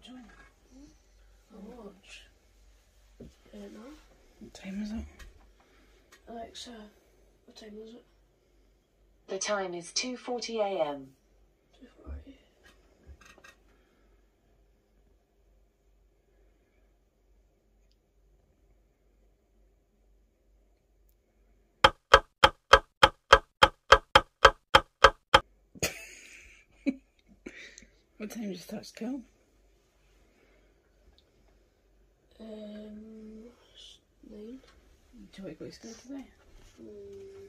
watch on? I'll watch. I don't know. What time is it? Alexa, what time is it? The time is 2:40 a.m. 2.40. What time did you start school? Um, s- nine. Do you want to go to school today? Mm.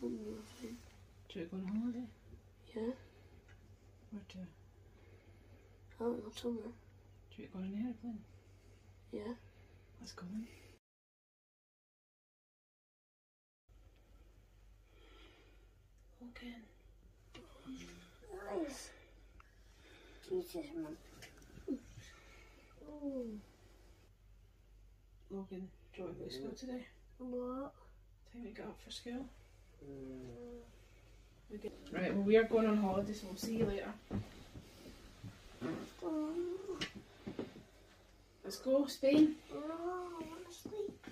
One more thing. Do you want to go on holiday? Yeah, Where to? I don't know, somewhere. Do you want to go on an airplane? Yeah. Let's go then. Okay. Nice. Jesus, man. Oh, Logan, want to school today? what? Time to get up for school? Mm. Get- Right, well we are going on holiday so we'll see you later. Oh, Let's go, Spain. no, I want to sleep.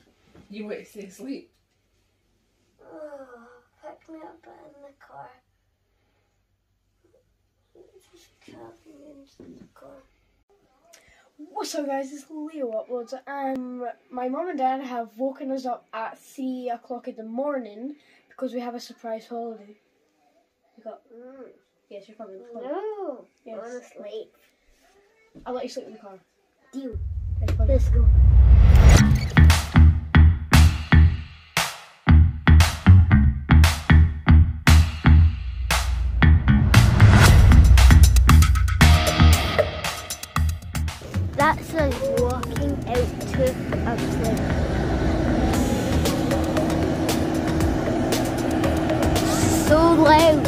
You want to stay asleep? Oh, pick me up in the car. Just carry me into the car. What's up guys, it's Leo Uploads. Um, my mum and dad have woken us up at 3 o'clock in the morning because we have a surprise holiday. We got, yes, you're probably No, Yes. I want to sleep. I'll let you sleep in the car. Deal. Let's go. That's us walking out to a cliff. So loud.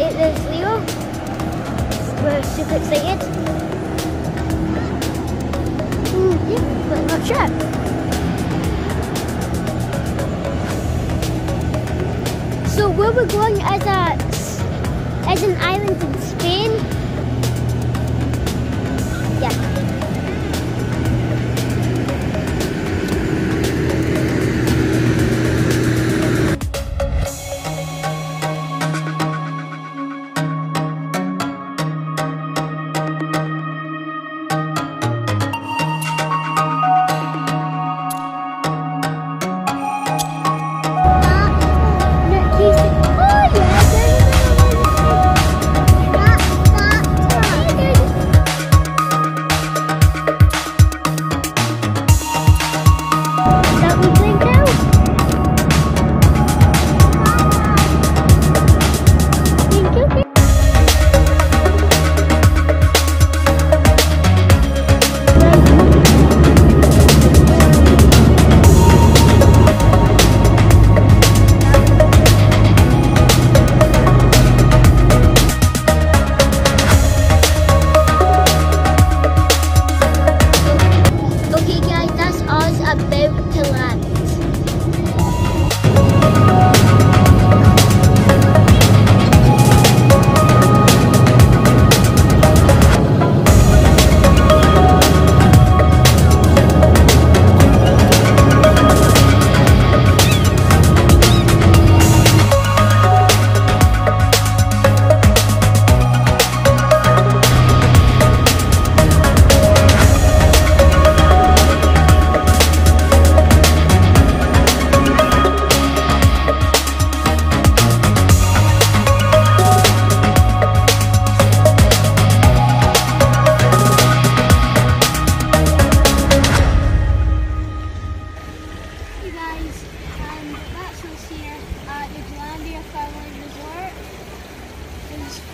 It is Leo. We're super excited. Mm, yeah, pretty much it. So where we're going is a is an island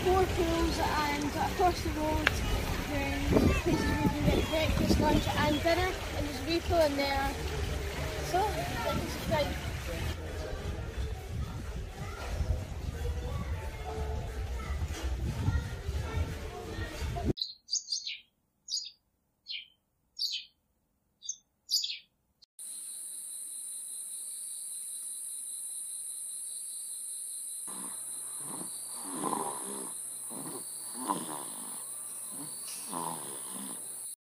four pools and uh, across the road there's places where you can get breakfast, lunch and dinner and there's a wee pool in there. So, let's